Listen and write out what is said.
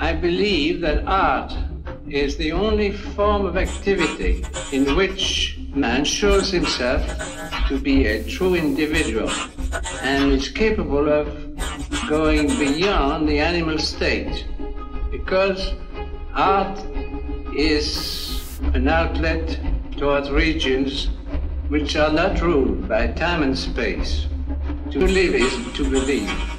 I believe that art is the only form of activity in which man shows himself to be a true individual and is capable of going beyond the animal state because art is an outlet towards regions which are not ruled by time and space. To live is to believe.